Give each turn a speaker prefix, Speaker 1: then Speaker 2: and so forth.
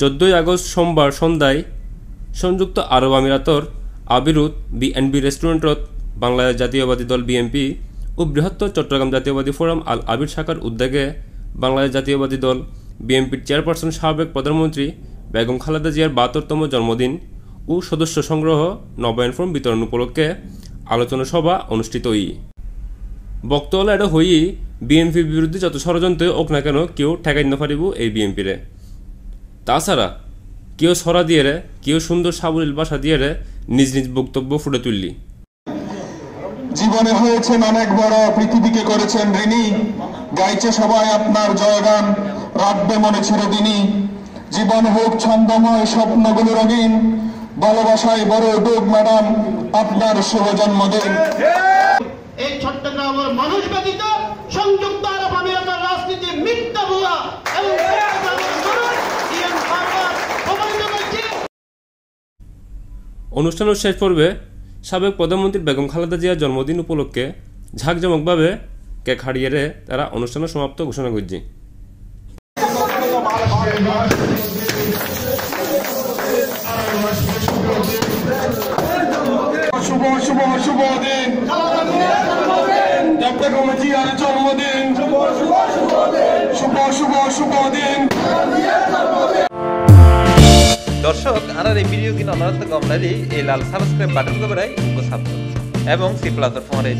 Speaker 1: যখন
Speaker 2: আগস্ট সোমবার সন্ধ্যায় সংযুক্ত আরব আমিরাতর আবিরুত বিএনবি রেস্টুরেন্টত বাংলাদেশ জাতীয়বাদী দল বিএনপি ও বৃহত্তর চট্টগ্রাম জাতীয়বাদী ফোরাম আল আবির শাখার উদ্যোগে বাংলাদেশ জাতীয়বাদী দল বিএনপির চেয়ারপারসন সাবেক প্রধানমন্ত্রী বেগম খালেদা জিয়ার বাহাত্তরতম জন্মদিন ও সদস্য সংগ্রহ নবায়ন ফর্ম বিতরণ উপলক্ষে আলোচনা সভা অনুষ্ঠিত হই বক্তব্য এটা হই বিএনপির বিরুদ্ধে যত ষড়যন্ত্র হোক না কেন কেউ ঠেকাই না পারিব এই বিএনপিরে। তাছাড়া কেউ সরা দিয়ে রে, কেউ সুন্দর সাবলীল বাসা দিয়ে রে নিজ নিজ বক্তব্য ফুটে তুললি।
Speaker 3: জীবনে হয়েছেন অনেক বড়, পৃথিবীকে করেছেন ঋণী। গাইছে সবাই আপনার জয়গান, রাখবে মনে চিরদিনই। জীবন হোক ছন্দময়, স্বপ্নগুলো রঙিন। ভালোবাসায় বড় ডুব ম্যাডাম, আপনার শুভ জন্মদিন।
Speaker 1: এই চট্টগ্রামের মানুষ ব্যতীত সংযুক্ত আরব আমিরাতের রাজনীতি মিথ্যা ভুয়া। এবং
Speaker 2: অনুষ্ঠানের শেষ পর্বে সাবেক প্রধানমন্ত্রী বেগম খালেদা জিয়ার জন্মদিন উপলক্ষে ঝাঁকজমকভাবে কেক হারিয়ে রে তারা অনুষ্ঠানের সমাপ্ত ঘোষণা করছে।
Speaker 3: শুভ শুভ শুভ দিন। ডক্টর কমিটির জন্মদিন। শুভ শুভ শুভ দিন।
Speaker 4: দর্শক, আনার এই ভিডিও কিনা অনারত গমনালি এই লাল সাবস্ক্রাইব বাটন কবরাই উপসাপ্ত এবং সি ফোন এই